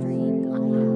stream.